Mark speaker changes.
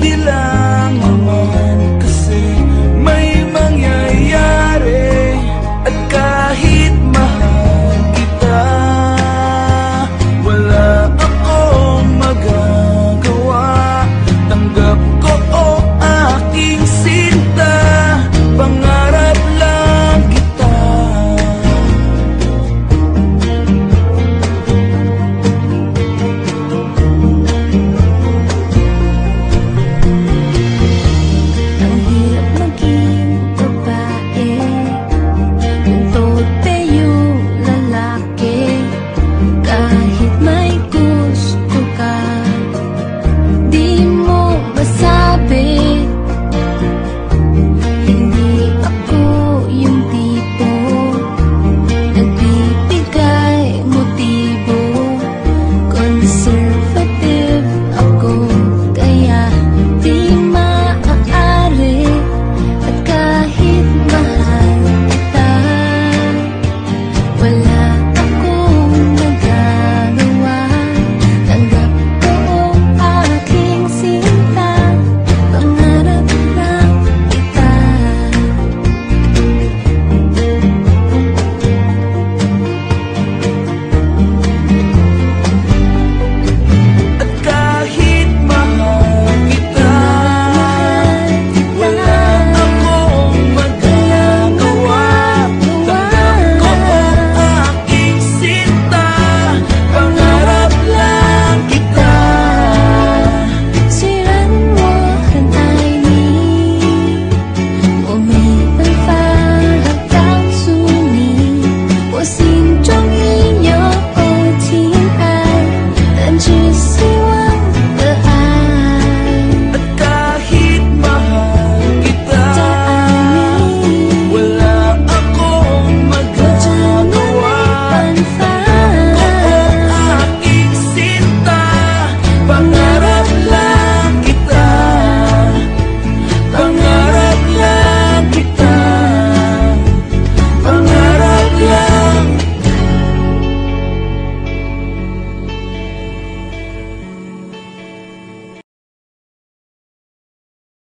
Speaker 1: bilang